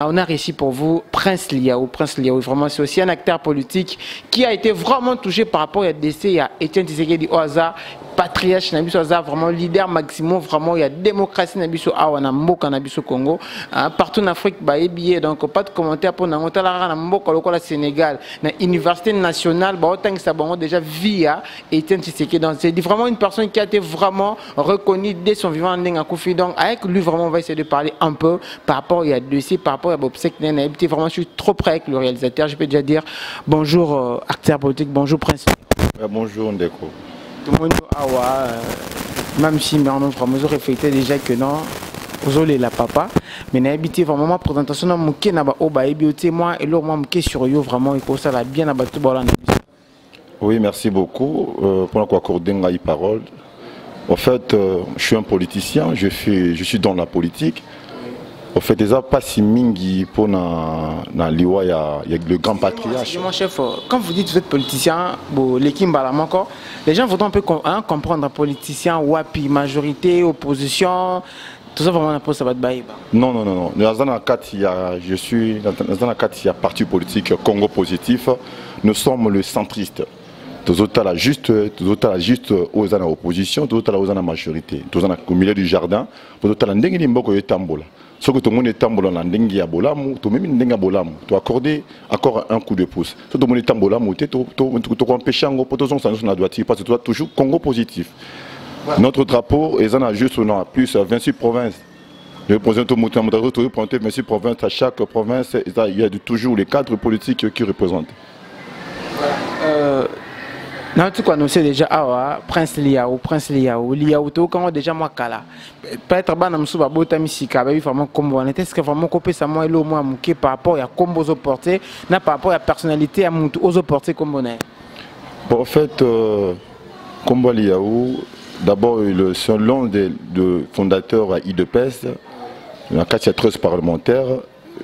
On a réussi pour vous Prince Liao. Prince Liao, vraiment, c'est aussi un acteur politique qui a été vraiment touché par rapport à y a Etienne Tshisekedi au hasard, patriarche na aza vraiment leader maximum. Vraiment il y a démocratie na biso. Awa na mboka na biso Congo. Hein, partout en Afrique ba ebiye donc pas de commentaire pour na ngotala na mboka lokola Sénégal. Na université nationale ba otangisa bango déjà via Etienne Tshisekedi. Donc c'est vraiment une personne qui a été vraiment reconnue dès son vivant donc avec lui vraiment on va essayer de parler un peu par rapport a dossier par rapport à Bobsek Nena vraiment je suis trop près avec le réalisateur. Je peux déjà dire bonjour euh, acteur politique. Bonjour prince. Bonjour Ndeko tomoni awa même si vraiment ozoreflecte déjà que non ozolela papa. Mais nayebi te vraiment ma présentation na moke na baoyo bayebi yo te mwa eloko mwa moke sur yo vraiment ekosala bien na bato baolanda biso oui merci beaucoup euh, pour accorder ngai parole. En fait euh, je suis un politicien je, fais, je suis dans la politique au fait déjà pas si mingi pour na, na liwa il y a, y a le grand patriarche. Mon chef, quand vous dites que vous êtes politicien, bon, l'équipe encore, les gens vont un peu hein, comprendre politicien, wapi, majorité, opposition. Tout ça vraiment pour ça va Non non non non. Dans la il y a je suis dans la il y a parti politique Congo positif. Nous sommes le centriste. Là juste là juste aux en opposition, tous autres là aux en majorité. Tous au milieu du jardin, tous autres là ndengi mboko yetambola soki tomoni etambola na ndenge ya bolamu tomemi ndenge ya bolamu. Toaccorde encore un coup de pouce. So tomoni etambolamu te tokoempêche yango mpo tozongisa nyonso na droiture parce que toza toujours congo positif. Notre drapeau eza na juste na plus 26 provinces. Le président de représenter 26 provinces à chaque province il y a toujours les cadres politiques qui représentent. Euh, tu connais déjà awa prince liao prince liao. Liao tokango déjà mwa kala. Peut-être bana mosusu babotami sika bayebi vraiment kombo wana te ceque vraiment kopesa mwa elo mwa moke par rapport ya kombo ozoporte na par rapport ya personnalité ya mutu ozoporte kombo na ye bon en fait euh, kombo liao d'abord c'est l'un des de fondateurs à idepes na kati ya parlementaire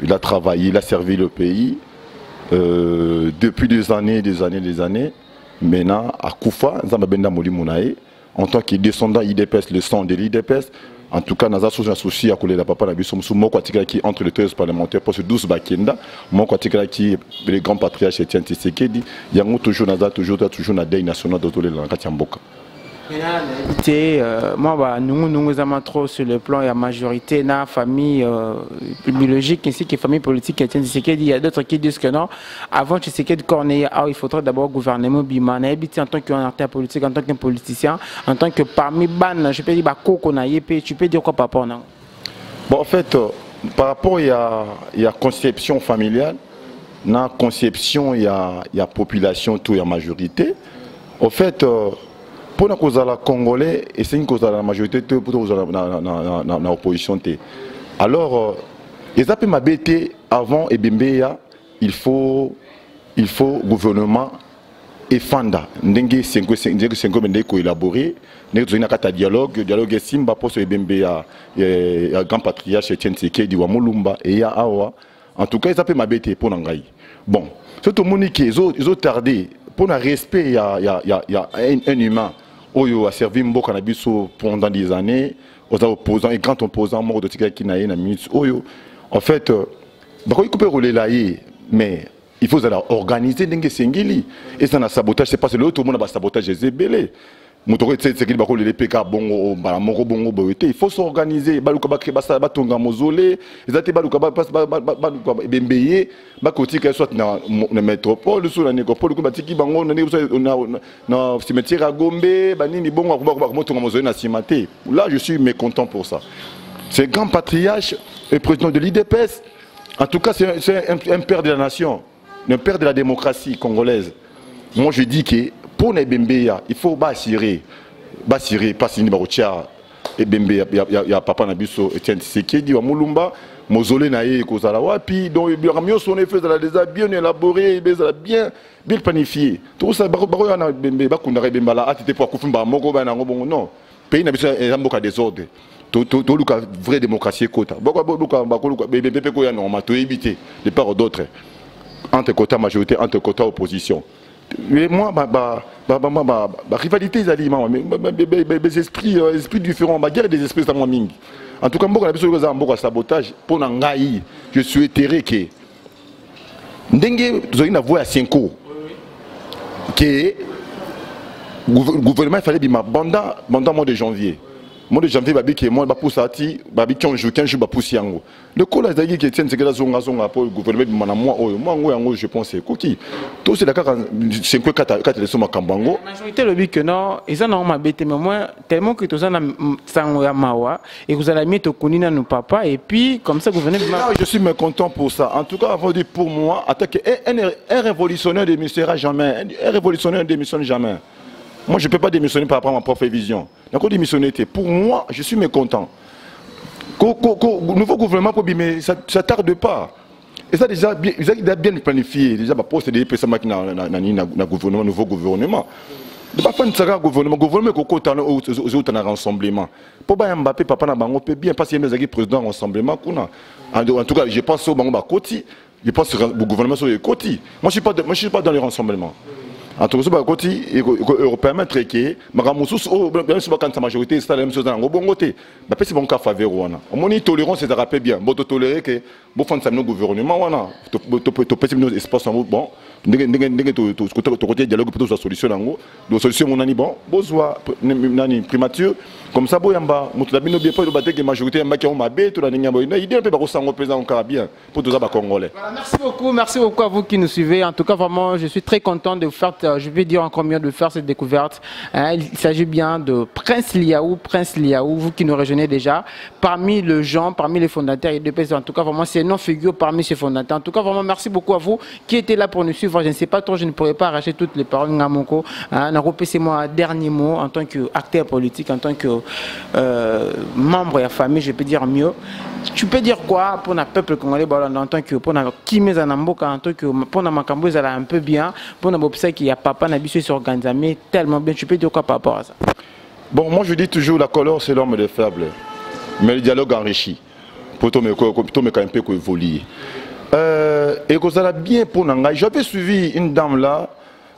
il a travaillé il a servi le pays euh, depuis des années des années des années maintenant à Koufa, Benda Molimunae, en tant que descendant IDPS, le sang de l'IDPS, en tout cas, nous avons un souci à coller la papa na biso qui entre les 13 parlementaires pour ce 12 bakenda. Moko atikala qui le grand patriarche Etienne Tshisekedi. Yango toujours naza toujours toujours na deuil national d'autolela na kati ya euh, moi nous nous trop sur le plan il y a majorité na famille euh, biologique ainsi que famille politique il y a d'autres qui disent que non. Avant tu sais que Corneille ah, il faudrait d'abord gouvernement bima na en tant qu'acteur politique en tant qu'un politicien en tant que parmi ban je peux dire bah tu peux dire quoi par rapport non bon en fait euh, par rapport il y a il y a conception familiale na conception il y a y population tout il y a majorité. En fait mpona kozala congolais esengi kozala na majorité te mpo kozala na, opposition alors euh, eza mpe mabe te avant il faut il faut gouvernement dialogue dialogue esimba ya grand patriarche etienne sekedi wa awa. En tout cas eza mpe mabe te mpo na ngai. Bon so tomoni ke ezotarde mpo na respect un, un humain oyo a servi mboka na pendant des années oza opposant et grand opposant moko totikaki na ye na minute oyo. En fait euh, bakoki mpe kolela ye mais il faut ozala organiser ndenge esengeli. Eza na sabotage c'est parce que lelo tomona basabotage eza ebele il faut s'organiser. Baluka batonga mozole. Baluka ebembe ye bakotika ye soit na, métropole cimetière ya gombe banini bongo mozole là je suis mécontent pour ça. C'est grand patriarche et président de l'idps en tout cas c'est un père de la nation un père de la démocratie congolaise. Moi je dis que il faut basire basire mpasi nini bakotia ya, papa mozole déjà bien élaboré ezala bien bien planifié. Tokosala bakoya na ebembe non. Mboka désordre vraie démocratie entre quota majorité entre quota opposition moi bah bah bah bah bah bah rivalité ezali mawa des esprits esprits différents baguerre des esprits en tout cas mboka na sabotage mpo na ngai je souhaiterais ke ndenge gouvernement efallait bima banda mois de janvier mois de janvier babiki mo bapusa ti babiki 15 jours 15 jours bapusi yango lokola ezalaki ke tiene sekela zonga zonga mpo gouvernement bima na mois oyo mois yango yango je pense ekoki tosela kaka cinq kata leso makambo yango majorité elobi ke non eza nango mabe te mais moins tellement que toza na sango ya mawa ekozala mie tokuni nanu papa et puis comme ça gouvernement Ah, je suis mécontent pour ça. En tout cas, avant de pour moi, attaquer un, un, un révolutionnaire ne démissionnera jamais. Un, un révolutionnaire ne démissionne jamais. Moi, je ne peux pas démissionner par rapport à ma propre vision. Donc, démissionner, pour moi, je suis mécontent. Le nouveau gouvernement, ça ne tarde pas. Et ça, déjà, bien, ont bien planifié. Déjà, bah, poste des PSA dans le gouvernement, nouveau gouvernement. De pas faire un gouvernement, gouvernement qui est aux autres rassemblement. Pour ba Mbappé, papa na bango peut bien passer les président rassemblement kuna. En tout cas, je pense au bango ba koti. Je pense au gouvernement sur les koti. Moi, je je suis pas dans les rassemblements. En tout cas, ba koti permettre que makamususu oh bien sûr quand sa majorité c'est la même chose dans ngo bongo te. Ba pesi bango ka faveur wana. Moins tolérance c'est rappelle bien. Bon tolérer que bon fan samno gouvernement wana. To to to pesi nos espace bon. Merci beaucoup, merci beaucoup à vous qui nous suivez. En tout cas, vraiment, je suis très content de faire, euh, je vais dire encore mieux, de faire cette découverte. Hein, il s'agit bien de Prince Liaou, Prince Liaou, vous qui nous rejoignez déjà, parmi les gens, parmi les fondateurs et En tout cas, vraiment, c'est non figure parmi ces fondateurs. En tout cas, vraiment, merci beaucoup à vous qui étaient là pour nous suivre. Je ne sais pas trop, je ne pourrais pas arracher toutes les paroles. Ngamoko, hein, c'est moi un dernier mot en tant qu'acteur politique, en tant que euh, membre de la famille, je peux dire mieux. Tu peux dire quoi pour le peuple congolais en tant que pour qui met en tant que pour makambo ça un peu bien pour na bopsa qui a papa na biso sur organisé tellement bien tu peux dire quoi par rapport à ça? Bon, moi je dis toujours la colère c'est l'homme des faibles, mais le dialogue enrichit. Pour tout me un peu évoluer. Et que ça bien pour Nanga. J'avais suivi une dame là,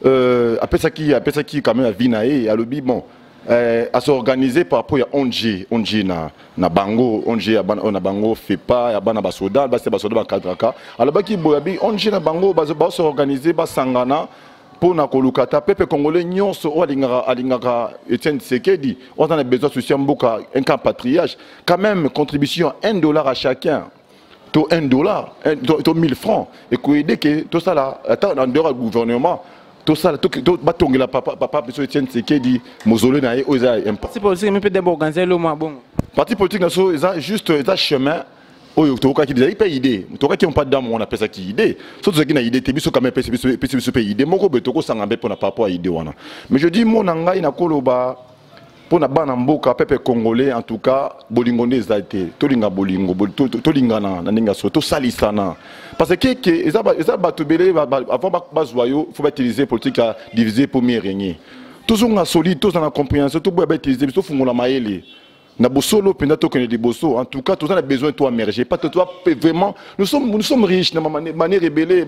euh, après ça qui, après ça qui quand même à Vinae, à l'obi bon. Euh, à s'organiser par rapport à ONG, ONG na na bango, ONG à na bango pas à ban na basoda, ba c'est basoda ba kadraka. Alors ba ki boyabi ONG na bango ba ba s'organiser ba sangana pour na kolukata pepe congolais nyonso o alingaka alingaka Etienne Tshisekedi, on a besoin de soutien mboka un camp patriage, quand même contribution 1 dollar à chacun. To 1 dollar, to 1000 francs. Et que aider que tout ça là, attends en dehors du gouvernement tout ça tout tout batongela papa papa biso Etienne Tshisekedi mozole na ye oza important parti politique mais peut d'abord organiser le bon. Parti politique na so eza juste eza chemin. Oyo tokokaki déjà mpe idée. Tokokaki mpa damu wana apesaki idée. So tozalaki na idée te biso kama epesi biso mpe idée. Moko boye tokosanga mpe mpona par rapport ya idée wana mais je dis mo na ngai nakoloba mpona bana mboka pepe congolais en tout cas bolingo nde eza te tolinga bolingo bol- to- to- tolingana na ndenge ya so tosalisana parce que ke eza ba- eza bato ebele avant ba- bazwa yo faut bautiliser politique ya diviser pour mieux régner. Tozonga solide toza na compréhension toboya bautiliser biso tofungola mayele na bosolo mpenza tokende liboso. En tout cas toza na besoin to amerger pas to toi vraiment nous sommes nous sommes riches na manière ebele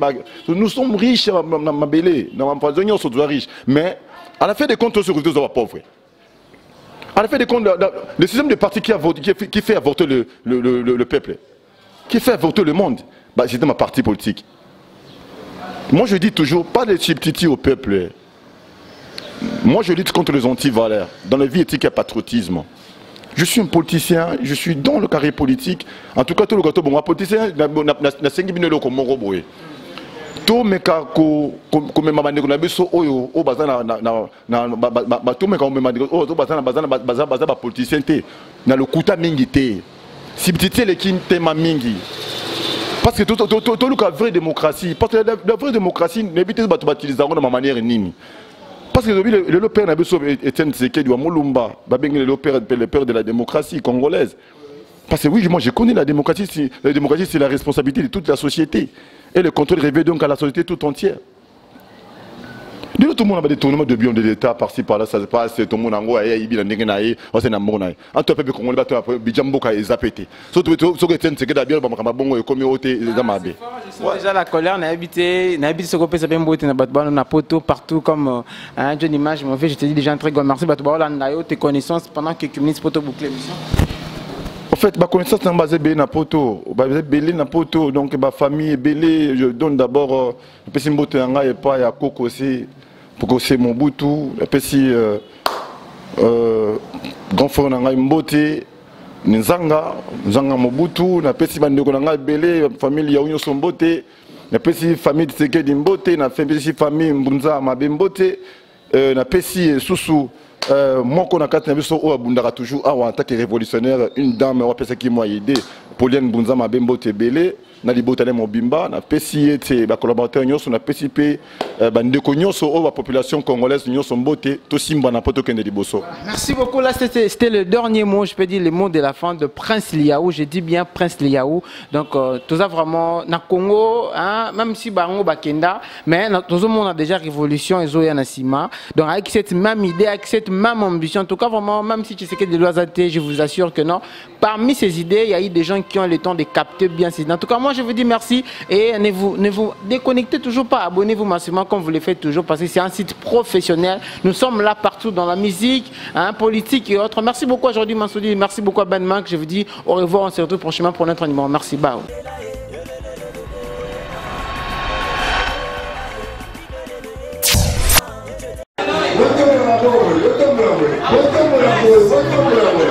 nous sommes riches na ma- na mabele na mafazo nyonso toza riche. Mais à la fin des comptes tozo toza bapauvre le, système de parti qui, fait, avorter le, le, le- le- le peuple, qui fait avorter le monde, bah, c'est ma parti politique. Moi, je dis toujours, pas de subtiti au peuple. Moi, je lutte contre les anti-valeurs. Dans la vie éthique et patriotisme. Je suis un politicien, je suis dans le carré politique. En tout cas, tout le gâteau, bon, un politicien, na- na- tomeka ko- ko- komema bandeko na biso oyo oyo baza na- na- na- na- ba- ba- ba- tomeka komema oyo baza bapoliticien te. Na lokuta mingi te. Sibititi eleki ntema mingi. Parce que to- to- to- toluka vraie démocratie. Parce que la, vraie démocratie nayebi te bato batiliza yango na mamanière nini. Parce que lobi lelo père na biso etienne tshisekedi wa molumba babengi lelo père le père de la démocratie congolaise parce que oui, moi je connais la démocratie. c'est- La démocratie, c'est la responsabilité de toute la société. Et le contrôle revient donc à la société tout entière. De tout le monde a des tournements de biens de l'État par-ci par-là, ça se passe, tout le monde en gros, il y a des gens qui sont en train En tout cas, on va faire des gens qui sont zapétés. Surtout, ceux qui sont en train de faire comme ils ont Je sens déjà la colère n'a habité n'a habité ce qu'on peut s'appeler Batbano na poto partout comme euh, hein, John Image m'en fait je te dis déjà un très grand merci là nayo tes connaissances pendant quelques minutes pour te boucler l'émission. fait baconnaissance na baza ebele na poto ebele na poto donc bafamille ebele je donne d'abord napesi mbote na ngai epai ya kokosi pokose mobutu napesi euh, euh, grand frère na mbote. Nzanga nzanga mobutu napesi bandeko na ngai ebele famille yau nyonso mbote. Napesi famille tisekedi mbote. Napesi famille mbunza mabe mbote. Euh, napesi susu. euh, moko na kati na biso oyo abundaka toujours awa en tant que révolutionnaire une dame oyo apesaki mwa idée polienne mbunza mabe mbote ebele na libota na mobimba napesi ye te bacolaborateur nyonso napesi mpe uh, bandeko nyonso oyo bapopulation congolaise nyonso mbote tosimbana mpo tokende liboso. Merci beaucoup. Là c'était le dernier mot je peux dire le mot de la fin de prince liaou je dis bien prince liaou donc euh, toza vraiment na congo hein, même si bango bakenda mais tozomona déjà révolution ezoya na nsima donc avec cette même idée avec cette même ambition en tout cas vraiment même si tu sais que de lois je vous assure que non. Parmi ces idées il y a eu des gens qui ont le temps de capter bien ces en tout cas moi je vous dis merci et ne vous, ne vous déconnectez toujours pas. Abonnez-vous massivement comme vous le faites toujours parce que c'est un site professionnel. Nous sommes là partout dans la musique, hein, politique et autres. Merci beaucoup aujourd'hui Mansoudi. Merci beaucoup à Ben Mank. Je vous dis au revoir. On se retrouve prochainement pour notre numéro. Merci. Bao.